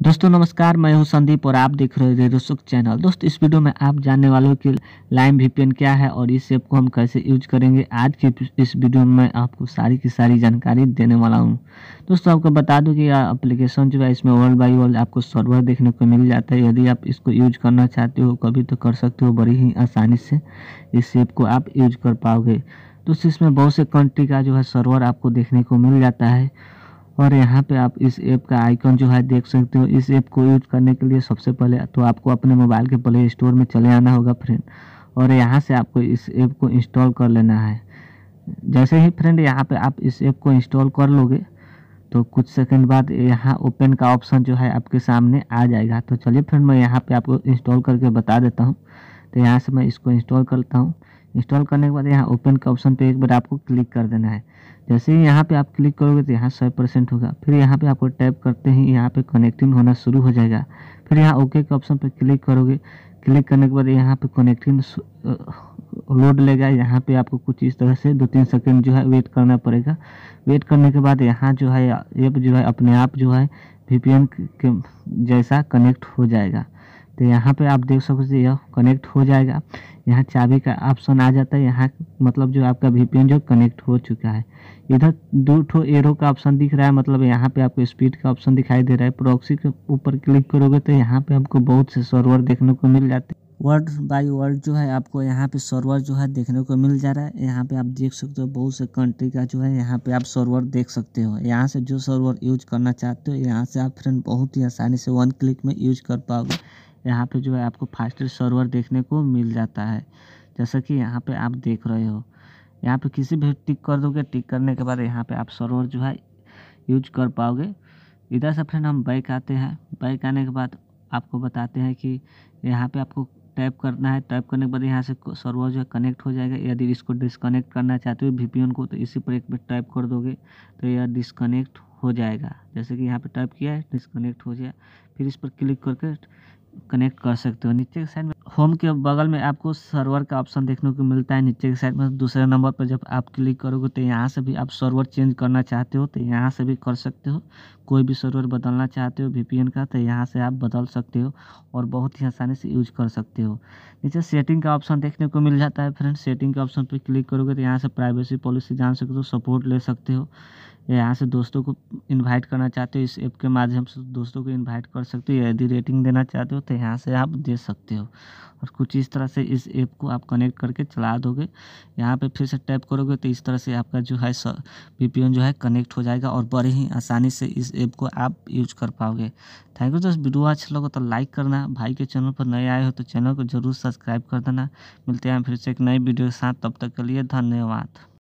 दोस्तों, नमस्कार, मैं हूँ संदीप और आप देख रहे हैं सुख चैनल। दोस्तों, इस वीडियो में आप जानने वाले हो कि लाइम वीपीएन क्या है और इस ऐप को हम कैसे यूज़ करेंगे। आज की इस वीडियो में मैं आपको सारी की सारी जानकारी देने वाला हूँ। दोस्तों, आपको बता दूँ कि यह एप्लीकेशन जो है, इसमें वर्ल्ड बाई वर्ल्ड आपको सर्वर देखने को मिल जाता है। यदि आप इसको यूज़ करना चाहते हो, कभी तो कर सकते हो बड़ी ही आसानी से इस ऐप को आप यूज़ कर पाओगे। दोस्तों, इसमें बहुत से कंट्री का जो है सर्वर आपको देखने को मिल जाता है। और यहाँ पे आप इस ऐप का आइकन जो है देख सकते हो। इस ऐप को यूज़ करने के लिए सबसे पहले तो आपको अपने मोबाइल के प्ले स्टोर में चले आना होगा फ्रेंड। और यहाँ से आपको इस ऐप को इंस्टॉल कर लेना है। जैसे ही फ्रेंड यहाँ पे आप इस ऐप को इंस्टॉल कर लोगे तो कुछ सेकंड बाद यहाँ ओपन का ऑप्शन जो है आपके सामने आ जाएगा। तो चलिए फ्रेंड, मैं यहाँ पे आपको इंस्टॉल करके बता देता हूँ। तो यहाँ से मैं इसको इंस्टॉल करता हूँ। इंस्टॉल करने के बाद यहाँ ओपन का ऑप्शन पे एक बार आपको क्लिक कर देना है। जैसे ही यहाँ पे आप क्लिक करोगे तो यहाँ सौ परसेंट होगा। फिर यहाँ पे आपको टैप करते ही यहाँ पे कनेक्टिंग होना शुरू हो जाएगा। फिर यहाँ ओके के ऑप्शन पे क्लिक करोगे। क्लिक करने के बाद यहाँ पे कनेक्टिंग लोड लेगा। यहाँ पे आपको कुछ इस तरह से दो तीन सेकंड जो है वेट करना पड़ेगा। वेट करने के बाद यहाँ जो है ऐप जो है अपने आप जो है वीपीएन के जैसा कनेक्ट हो जाएगा। तो यहाँ पे आप देख सकते यह कनेक्ट हो जाएगा। यहाँ चाबी का ऑप्शन आ जाता है। यहाँ मतलब जो आपका वीपीएन जो कनेक्ट हो चुका है। इधर दो ठो एरो का ऑप्शन दिख रहा है। मतलब यहाँ पे आपको स्पीड का ऑप्शन दिखाई दे रहा है। प्रॉक्सी के ऊपर क्लिक करोगे तो यहाँ पे आपको बहुत से सर्वर देखने को मिल जाते हैं। वर्ड बाई वर्ड जो है आपको यहाँ पे सर्वर जो है देखने को मिल जा रहा है। यहाँ पे आप देख सकते हो बहुत से कंट्री का जो है यहाँ पे आप सर्वर देख सकते हो। यहाँ से जो सर्वर यूज़ करना चाहते हो, यहाँ से आप फ्रेंड बहुत ही आसानी से वन क्लिक में यूज़ कर पाओगे। यहाँ पे जो है आपको फास्टेस्ट सर्वर देखने को मिल जाता है। जैसा कि यहाँ पे आप देख रहे हो। यहाँ पे किसी भी टिक कर दोगे, टिक करने के बाद यहाँ पे आप सर्वर जो है यूज़ कर पाओगे। इधर से फ्रेंड हम बाइक आते हैं। बाइक आने के बाद आपको बताते हैं कि यहाँ पे आपको टैप करना है। टैप करने के बाद यहाँ से सर्वर जो है कनेक्ट हो जाएगा। यदि इसको डिसकनेक्ट करना चाहते हो वीपीएन को तो इसी पर एक टैप कर दोगे तो यह डिसकनेक्ट हो जाएगा। जैसे कि यहाँ पे टाइप किया है डिसकनेक्ट हो जाए फिर इस पर क्लिक करके कनेक्ट कर सकते हो। नीचे के साइड में होम के बगल में आपको सर्वर का ऑप्शन देखने को मिलता है नीचे के साइड में। दूसरे नंबर पर जब आप क्लिक करोगे तो यहाँ से भी आप सर्वर चेंज करना चाहते हो तो यहाँ से भी कर सकते हो। कोई भी सर्वर बदलना चाहते हो वीपीएन का तो यहाँ से आप बदल सकते हो और बहुत ही आसानी से यूज़ कर सकते हो। नीचे सेटिंग का ऑप्शन देखने को मिल जाता है फ्रेंड सेटिंग के ऑप्शन पर क्लिक करोगे तो यहाँ से प्राइवेसी पॉलिसी जान सकते हो, सपोर्ट ले सकते हो। यहाँ से दोस्तों को इनवाइट करना चाहते हो, इस ऐप के माध्यम से दोस्तों को इनवाइट कर सकते हो यदि रेटिंग देना चाहते हो तो यहाँ से आप दे सकते हो। और कुछ इस तरह से इस ऐप को आप कनेक्ट करके चला दोगे। यहाँ पे फिर से टैप करोगे तो इस तरह से आपका जो है वी जो है कनेक्ट हो जाएगा और बड़े ही आसानी से इस ऐप को आप यूज़ कर पाओगे। थैंक यू दोस्त, वीडियो अच्छा लगा तो लाइक करना। भाई के चैनल पर नए आए हो तो चैनल को ज़रूर सब्सक्राइब कर देना। मिलते हैं फिर से एक नए वीडियो के साथ। तब तक के लिए धन्यवाद।